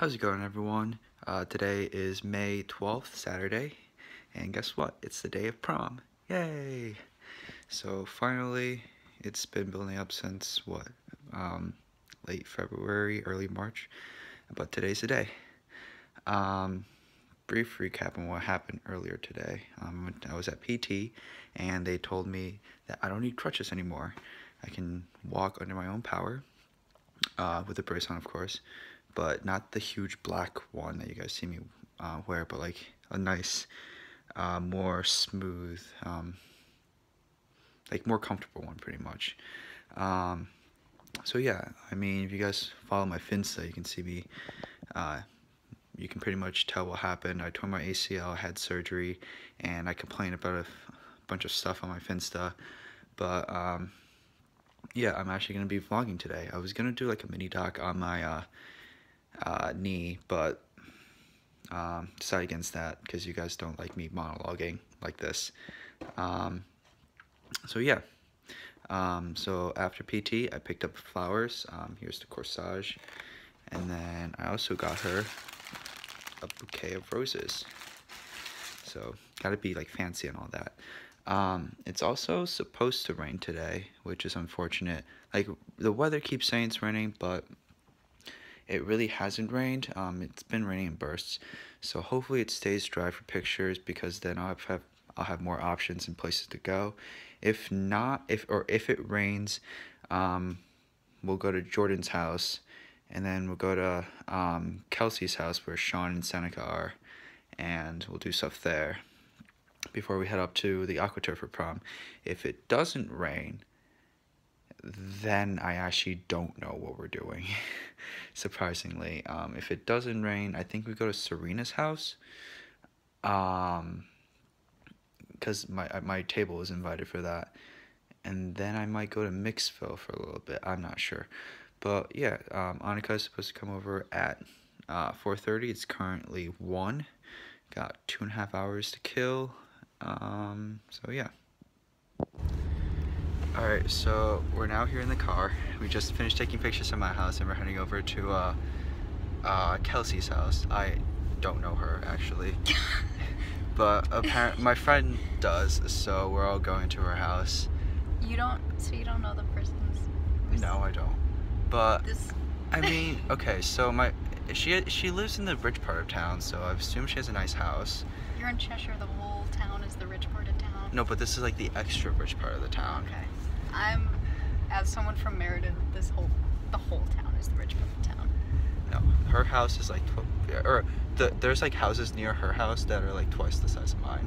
How's it going everyone? Uh, today is May 12th, Saturday, and guess what? It's the day of prom. Yay! So finally, it's been building up since what? Um, late February, early March, but today's the day. Um, brief recap on what happened earlier today. Um, I was at PT, and they told me that I don't need crutches anymore. I can walk under my own power, uh, with a brace on of course, but not the huge black one that you guys see me uh, wear, but like a nice, uh, more smooth, um, like more comfortable one pretty much. Um, so yeah, I mean, if you guys follow my Finsta, you can see me, uh, you can pretty much tell what happened. I tore my ACL, had surgery, and I complained about a bunch of stuff on my Finsta, but um, yeah, I'm actually going to be vlogging today. I was going to do like a mini doc on my uh, uh, knee, but um, decided against that because you guys don't like me monologuing like this. Um, so yeah, um, so after PT, I picked up flowers. Um, here's the corsage, and then I also got her a bouquet of roses. So gotta be like fancy and all that. Um, it's also supposed to rain today, which is unfortunate. Like, the weather keeps saying it's raining, but it really hasn't rained. Um, it's been raining in bursts. So hopefully it stays dry for pictures because then I'll have, I'll have more options and places to go. If not, if or if it rains, um, we'll go to Jordan's house and then we'll go to um, Kelsey's house where Sean and Seneca are and we'll do stuff there before we head up to the AquaTurf for prom. If it doesn't rain, then I actually don't know what we're doing, surprisingly. Um, if it doesn't rain, I think we go to Serena's house. Um, because my uh, my table is invited for that, and then I might go to Mixville for a little bit. I'm not sure, but yeah, um, Annika is supposed to come over at uh, 4:30. It's currently one. Got two and a half hours to kill. Um, so yeah. Alright, so we're now here in the car. We just finished taking pictures of my house and we're heading over to uh, uh, Kelsey's house. I don't know her actually. but apparently my friend does, so we're all going to her house. You don't, so you don't know the person's... No, I don't. But, this... I mean, okay, so my, she she lives in the rich part of town, so I assume she has a nice house. You're in Cheshire, the whole town is the rich part of town. No, but this is like the extra rich part of the town. Okay. I'm, as someone from Meriden, this whole, the whole town is the rich part of town. No, her house is like, or the, there's like houses near her house that are like twice the size of mine.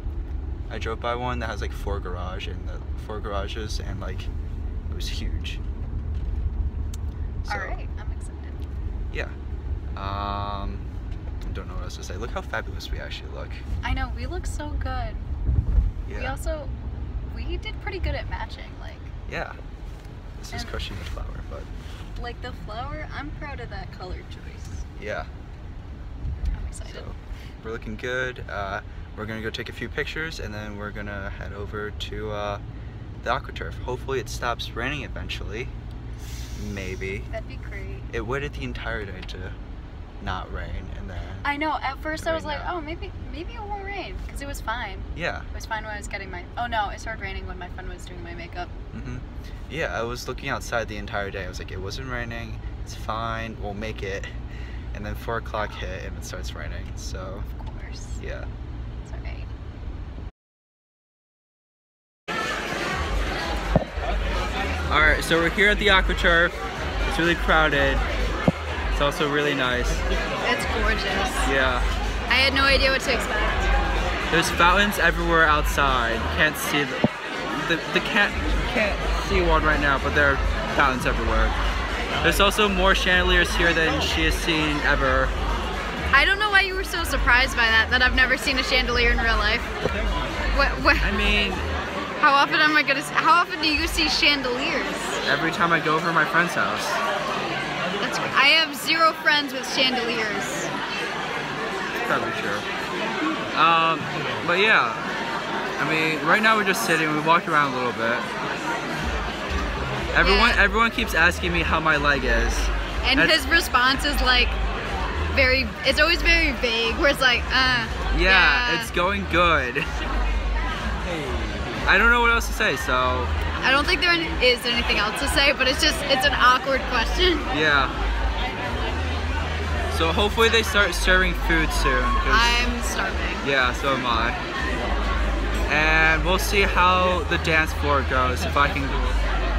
I drove by one that has like four garage and the four garages and like it was huge. So, All right, I'm excited. Yeah. Um, Don't know what else to say. Look how fabulous we actually look. I know we look so good. Yeah. We also we did pretty good at matching. Like yeah, this is crushing the flower, but like the flower, I'm proud of that color choice. Yeah. I'm excited. So, we're looking good. Uh, we're gonna go take a few pictures and then we're gonna head over to uh, the AquaTurf. Hopefully it stops raining eventually. Maybe. That'd be great. It waited the entire day to not rain and then I know at first I was like oh maybe maybe it won't rain because it was fine. Yeah. It was fine when I was getting my oh no it started raining when my friend was doing my makeup. Mm-hmm. Yeah I was looking outside the entire day. I was like it wasn't raining. It's fine. We'll make it. And then four o'clock hit and it starts raining so of course. Yeah. It's okay. All right so we're here at the AquaTurf. It's really crowded it's also really nice. It's gorgeous. Yeah. I had no idea what to expect. There's fountains everywhere outside. You can't see the, the, the can't, can't see one right now, but there are fountains everywhere. There's also more chandeliers here than she has seen ever. I don't know why you were so surprised by that, that I've never seen a chandelier in real life. What, what? I mean... How often am I gonna, how often do you see chandeliers? Every time I go over my friend's house. I have zero friends with chandeliers. Probably true. Um, but yeah, I mean, right now we're just sitting. We walked around a little bit. Everyone, yeah. everyone keeps asking me how my leg is. And, and his response is like, very. It's always very vague. Where it's like, uh. Yeah, Yeah. it's going good. I don't know what else to say, so I don't think there is anything else to say, but it's just it's an awkward question. yeah. So hopefully they start serving food soon. I'm starving. yeah, so am I. And we'll see how the dance floor goes, if I can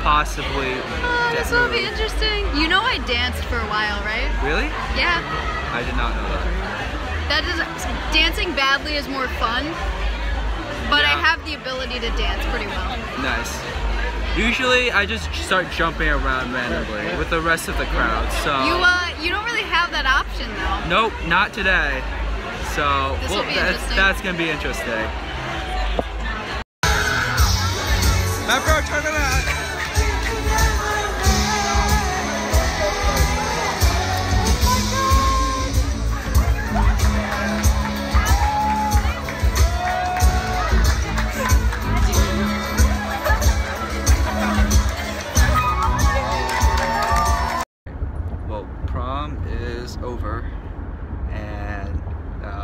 possibly Oh, this will be interesting. You know, I danced for a while, right? Really? Yeah. I did not know that. That is dancing badly is more fun, but I have the ability to dance pretty well. Nice. Usually I just start jumping around randomly with the rest of the crowd. So You uh, you don't really have that option though. Nope, not today. So well, interesting. that's gonna be interesting.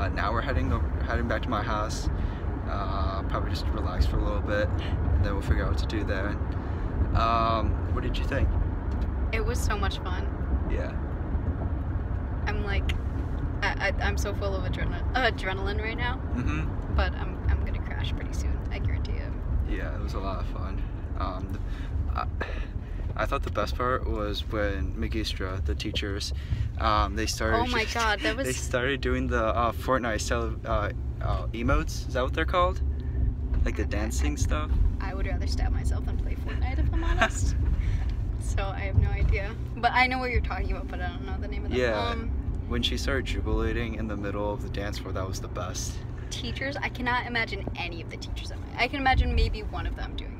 Uh, now we're heading over, heading back to my house. Uh, probably just relax for a little bit, and then we'll figure out what to do there. Um, what did you think? It was so much fun. Yeah. I'm like, I, I, I'm so full of adrenaline, uh, adrenaline right now, Mhm. but I'm I'm gonna crash pretty soon. I guarantee you. Yeah, it was a lot of fun. Um, I, I thought the best part was when Magistra, the teachers, um, they started. Oh my God, that was. They started doing the uh, Fortnite style uh, uh, emotes. Is that what they're called? Like the dancing stuff. I would rather stab myself than play Fortnite if I'm honest. so I have no idea, but I know what you're talking about, but I don't know the name of them. Yeah. Um, When she started jubilating in the middle of the dance floor, that was the best. teachers, I cannot imagine any of the teachers. at my- I can imagine maybe one of them doing that.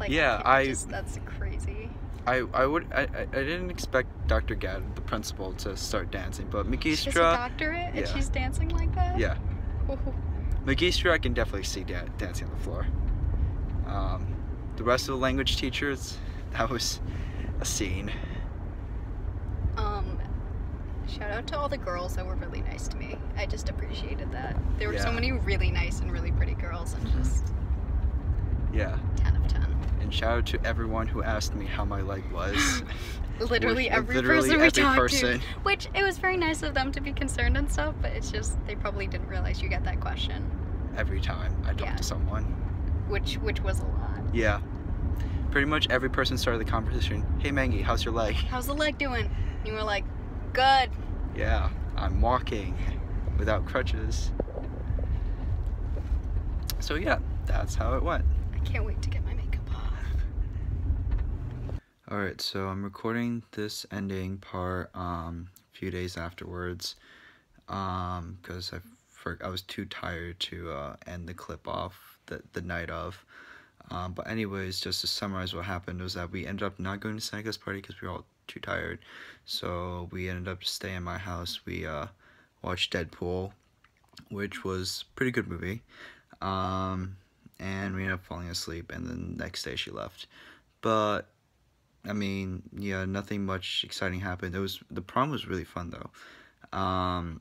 Like, Yeah, I- Just, that's crazy. I, I would I, I didn't expect Dr. Gad, the principal, to start dancing, but She has a Magistra, doctorate and she's dancing like that. yeah. Magistra, I can definitely see dan- dancing on the floor. Um, the rest of the language teachers, that was a scene. Um, shout out to all the girls that were really nice to me. I just appreciated that. There were so many really nice and really pretty girls, and Mhm. just Yeah, 10 of 10. And shout out to everyone who asked me how my leg was. Literally Which- every literally person we talked person. to. Which it was very nice of them to be concerned and stuff, but it's just they probably didn't realize you get that question, Every time I talked Yeah. to someone. which which was a lot. Yeah. Pretty much every person started the conversation. Hey Mangy, how's your leg? How's the leg doing? And you were like, good. Yeah, I'm walking without crutches. So yeah, that's how it went. I can't wait to get my makeup off. Alright, so I'm recording this ending part um a few days afterwards. Um because I for, I was too tired to uh end the clip off the the night of. Um, but anyways, just to summarize what happened was that we ended up not going to Seneca's party because we were all too tired. So we ended up staying in my house. We uh, watched Deadpool, which was pretty good movie. Um, and we ended up falling asleep, and then the next day she left. But I mean, yeah, nothing much exciting happened. It was the prom was really fun though. Um,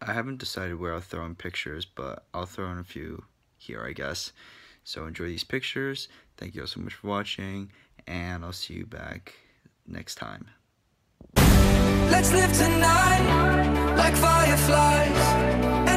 I haven't decided where I'll throw in pictures, but I'll throw in a few here, I guess. So enjoy these pictures. Thank you all so much for watching, and I'll see you back next time. Let's live tonight like fireflies.